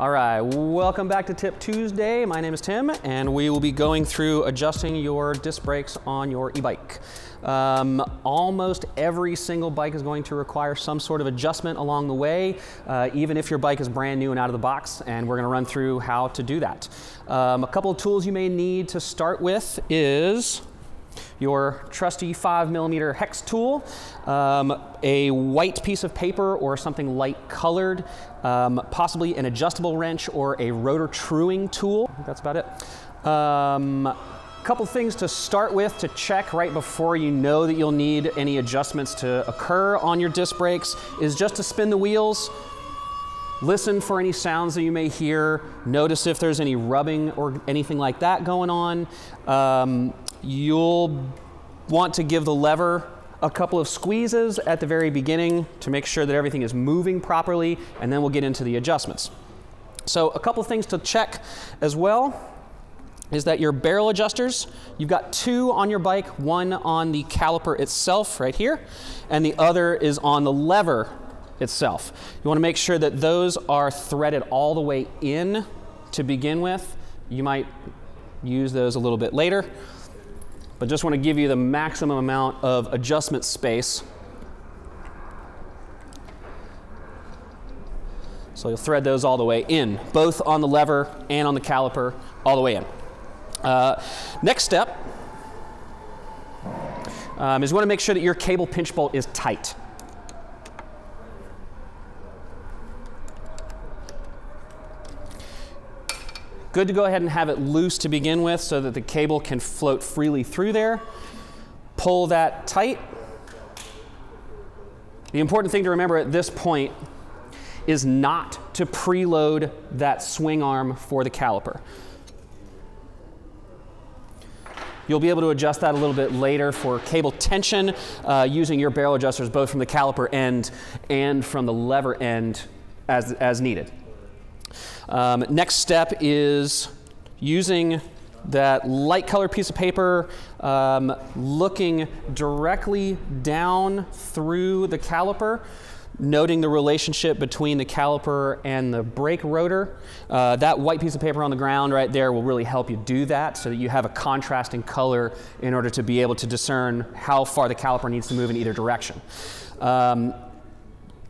All right, welcome back to Tip Tuesday. My name is Tim, and we will be going through adjusting your disc brakes on your e-bike. Um, almost every single bike is going to require some sort of adjustment along the way, uh, even if your bike is brand new and out of the box, and we're going to run through how to do that. Um, a couple of tools you may need to start with is your trusty five millimeter hex tool, um, a white piece of paper or something light colored, um, possibly an adjustable wrench or a rotor truing tool. that's about it. Um, couple things to start with to check right before you know that you'll need any adjustments to occur on your disc brakes is just to spin the wheels, listen for any sounds that you may hear, notice if there's any rubbing or anything like that going on. Um, you'll want to give the lever a couple of squeezes at the very beginning to make sure that everything is moving properly, and then we'll get into the adjustments. So a couple things to check as well is that your barrel adjusters, you've got two on your bike, one on the caliper itself right here, and the other is on the lever itself. You want to make sure that those are threaded all the way in to begin with. You might use those a little bit later, but just want to give you the maximum amount of adjustment space. So you'll thread those all the way in, both on the lever and on the caliper, all the way in. Uh, next step um, is you want to make sure that your cable pinch bolt is tight. Good to go ahead and have it loose to begin with so that the cable can float freely through there. Pull that tight. The important thing to remember at this point is not to preload that swing arm for the caliper. You'll be able to adjust that a little bit later for cable tension uh, using your barrel adjusters both from the caliper end and from the lever end as, as needed. Um, next step is using that light colored piece of paper, um, looking directly down through the caliper noting the relationship between the caliper and the brake rotor. Uh, that white piece of paper on the ground right there will really help you do that so that you have a contrasting color in order to be able to discern how far the caliper needs to move in either direction. Um,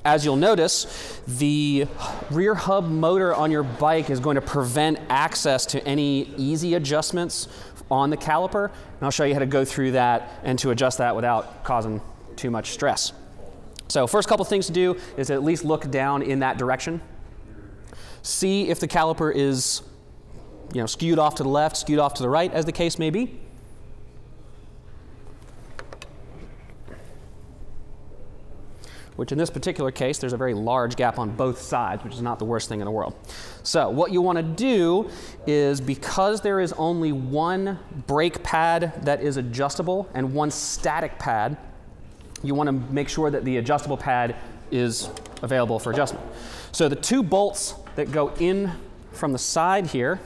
as you'll notice, the rear hub motor on your bike is going to prevent access to any easy adjustments on the caliper. And I'll show you how to go through that and to adjust that without causing too much stress. So first couple things to do is at least look down in that direction. See if the caliper is you know, skewed off to the left, skewed off to the right, as the case may be. Which in this particular case, there's a very large gap on both sides, which is not the worst thing in the world. So what you want to do is because there is only one brake pad that is adjustable and one static pad, you want to make sure that the adjustable pad is available for adjustment. So the two bolts that go in from the side here,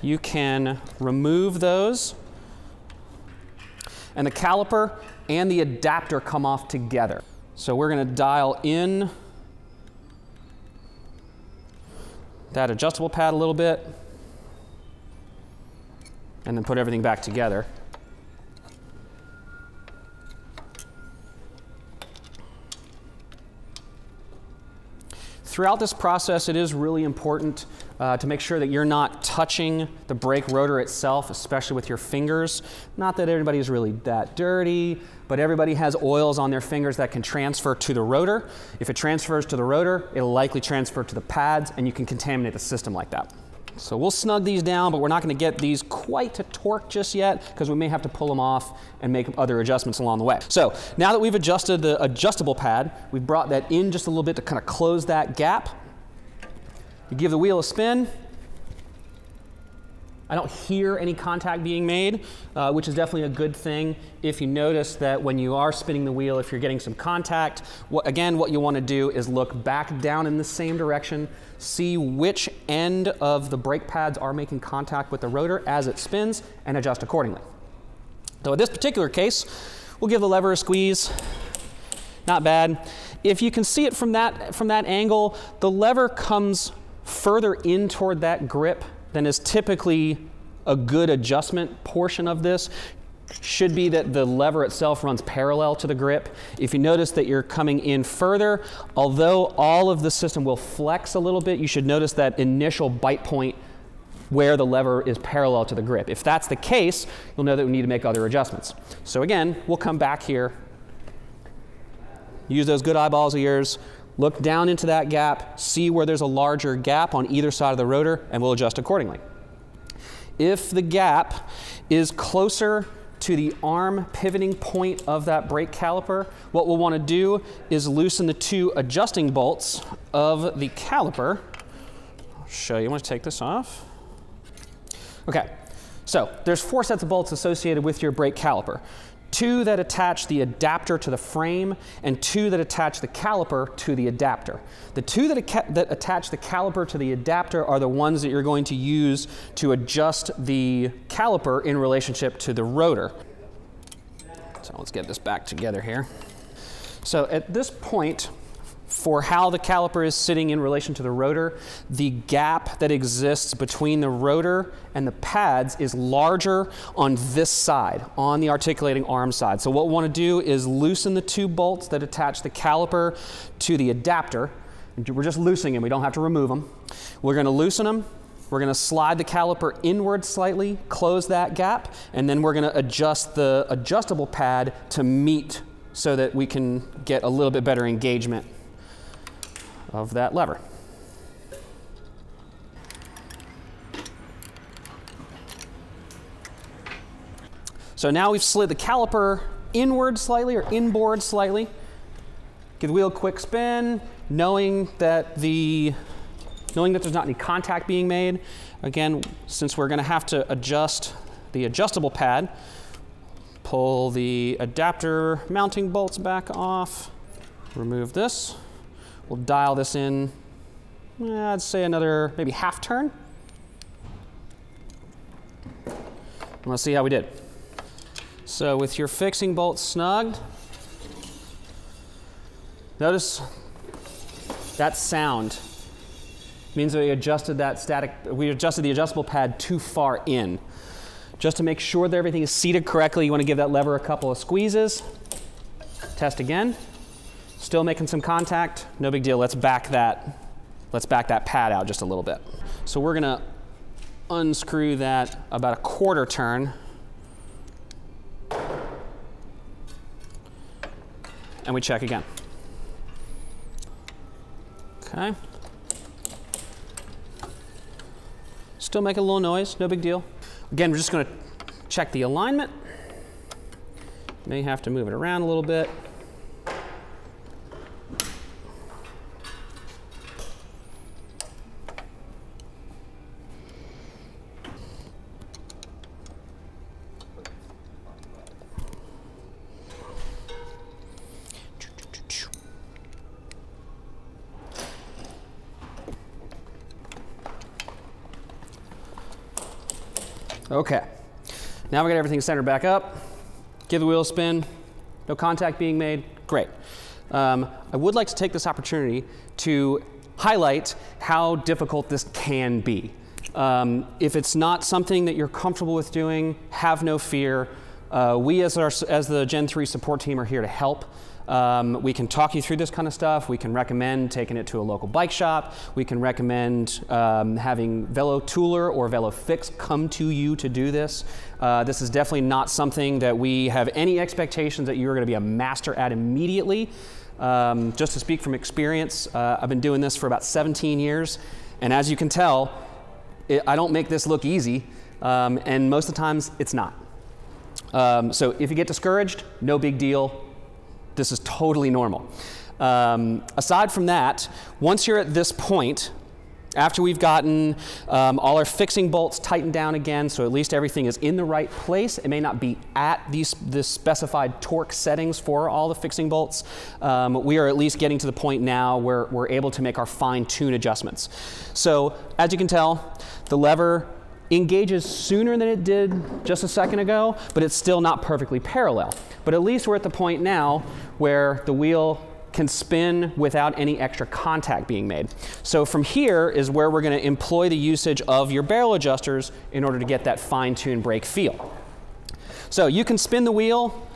you can remove those and the caliper and the adapter come off together. So we're going to dial in that adjustable pad a little bit and then put everything back together. Throughout this process, it is really important uh, to make sure that you're not touching the brake rotor itself, especially with your fingers. Not that everybody is really that dirty, but everybody has oils on their fingers that can transfer to the rotor. If it transfers to the rotor, it'll likely transfer to the pads, and you can contaminate the system like that. So we'll snug these down, but we're not going to get these quite to torque just yet because we may have to pull them off and make other adjustments along the way. So now that we've adjusted the adjustable pad, we've brought that in just a little bit to kind of close that gap. You give the wheel a spin, I don't hear any contact being made, uh, which is definitely a good thing. If you notice that when you are spinning the wheel, if you're getting some contact, what, again, what you want to do is look back down in the same direction, see which end of the brake pads are making contact with the rotor as it spins, and adjust accordingly. So in this particular case, we'll give the lever a squeeze. Not bad. if you can see it from that, from that angle, the lever comes further in toward that grip than is typically a good adjustment portion of this should be that the lever itself runs parallel to the grip. If you notice that you're coming in further, although all of the system will flex a little bit, you should notice that initial bite point where the lever is parallel to the grip. If that's the case, you'll know that we need to make other adjustments. So again, we'll come back here, use those good eyeballs of yours, look down into that gap, see where there's a larger gap on either side of the rotor, and we'll adjust accordingly. If the gap is closer to the arm pivoting point of that brake caliper, what we'll want to do is loosen the two adjusting bolts of the caliper. I'll show you. I'm going to take this off. Okay, so there's four sets of bolts associated with your brake caliper two that attach the adapter to the frame, and two that attach the caliper to the adapter. The two that, that, attach the caliper to the adapter are the ones that you're going to use to adjust the caliper in relationship to the rotor. So let's get this back together here. So at this point, for how the caliper is sitting in relation to the rotor, the gap that exists between the rotor and the pads is larger on this side, on the articulating arm side. So what we want to do is loosen the two bolts that attach the caliper to the adapter. We're just loosening them, we don't have to remove them. We're going to loosen them, we're going to slide the caliper inward slightly, close that gap, and then we're going to adjust the adjustable pad to meet so that we can get a little bit better engagement of that lever. So now we've slid the caliper inward slightly or inboard slightly. Give the wheel a quick spin, knowing that the knowing that there's not any contact being made. Again, since we're going to have to adjust the adjustable pad, pull the adapter mounting bolts back off, remove this. We'll dial this in, eh, I'd say another maybe half turn. let's see how we did. So with your fixing bolts snugged, notice that sound means that we adjusted that static, we adjusted the adjustable pad too far in. Just to make sure that everything is seated correctly, you want to give that lever a couple of squeezes. Test again. Still making some contact, no big deal. Let's back that, let's back that pad out just a little bit. So we're gonna unscrew that about a quarter turn. And we check again. Okay. Still making a little noise, no big deal. Again, we're just gonna check the alignment. May have to move it around a little bit. Okay, now we got everything centered back up. Give the wheel a spin, no contact being made, great. Um, I would like to take this opportunity to highlight how difficult this can be. Um, if it's not something that you're comfortable with doing, have no fear. Uh, we as, our, as the GEN3 support team are here to help. Um, we can talk you through this kind of stuff. We can recommend taking it to a local bike shop. We can recommend um, having Velotooler or Velofix come to you to do this. Uh, this is definitely not something that we have any expectations that you're going to be a master at immediately. Um, just to speak from experience, uh, I've been doing this for about 17 years, and as you can tell, it, I don't make this look easy, um, and most of the times it's not. Um, so if you get discouraged, no big deal this is totally normal. Um, aside from that, once you're at this point, after we've gotten um, all our fixing bolts tightened down again, so at least everything is in the right place, it may not be at these the specified torque settings for all the fixing bolts. Um, we are at least getting to the point now where we're able to make our fine tune adjustments. So as you can tell, the lever engages sooner than it did just a second ago, but it's still not perfectly parallel. But at least we're at the point now where the wheel can spin without any extra contact being made. So from here is where we're going to employ the usage of your barrel adjusters in order to get that fine-tuned brake feel. So you can spin the wheel,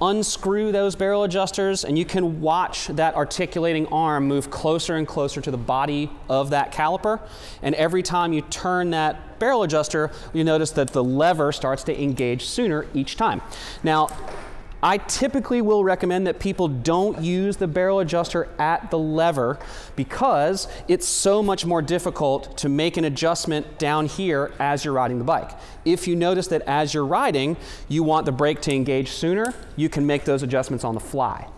unscrew those barrel adjusters, and you can watch that articulating arm move closer and closer to the body of that caliper. And every time you turn that barrel adjuster, you notice that the lever starts to engage sooner each time. Now, I typically will recommend that people don't use the barrel adjuster at the lever because it's so much more difficult to make an adjustment down here as you're riding the bike. If you notice that as you're riding, you want the brake to engage sooner, you can make those adjustments on the fly.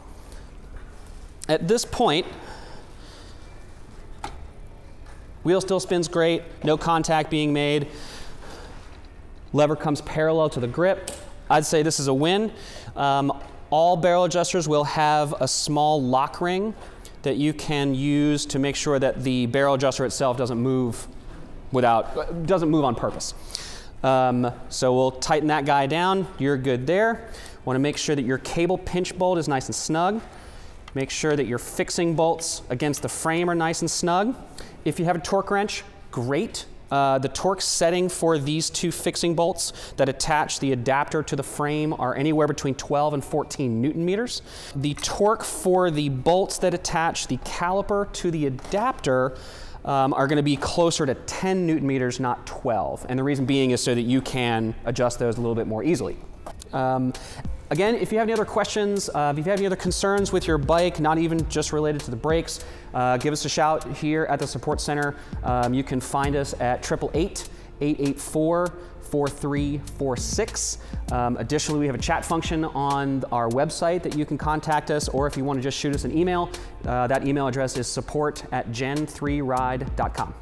At this point, wheel still spins great, no contact being made. Lever comes parallel to the grip. I'd say this is a win. Um, all barrel adjusters will have a small lock ring that you can use to make sure that the barrel adjuster itself doesn't move without, doesn't move on purpose. Um, so we'll tighten that guy down. You're good there. Want to make sure that your cable pinch bolt is nice and snug. Make sure that your fixing bolts against the frame are nice and snug. If you have a torque wrench, great. Uh, the torque setting for these two fixing bolts that attach the adapter to the frame are anywhere between 12 and 14 newton meters. The torque for the bolts that attach the caliper to the adapter um, are going to be closer to 10 newton meters, not 12. And the reason being is so that you can adjust those a little bit more easily. Um, Again, if you have any other questions, uh, if you have any other concerns with your bike, not even just related to the brakes, uh, give us a shout here at the support center. Um, you can find us at 888-884 4346. Um, additionally, we have a chat function on our website that you can contact us, or if you want to just shoot us an email, uh, that email address is support at gen3ride.com.